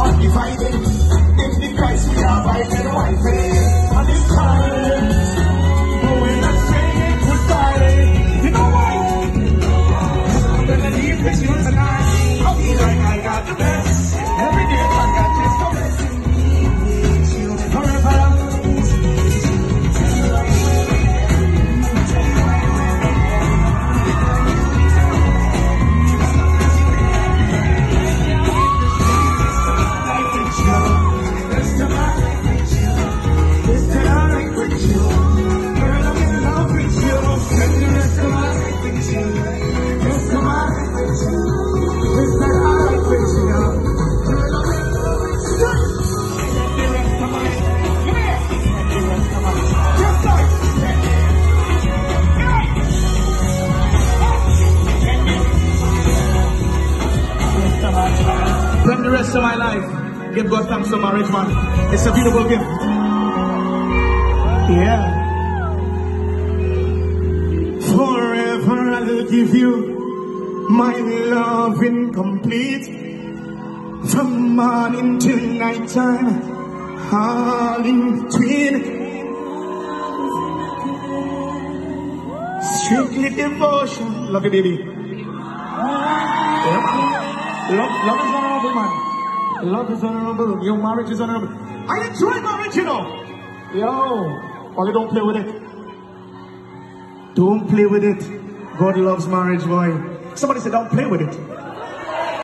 In the Christ we are fighting. And time. But we're not. You know why? I'm gonna leave tonight. I'll like I got the best. Every day Spend the rest of my life. Give God thanks for marriage, man. It's a beautiful gift. Yeah. Forever I'll give you my love incomplete. From morning till night time, all in between. Strictly devotion. Love you, baby. Yeah. Love, love is honorable, man. Love is honorable. Your marriage is honorable. I enjoy marriage, you know. Yo, only don't play with it. Don't play with it. God loves marriage, boy. Somebody said, don't play with it.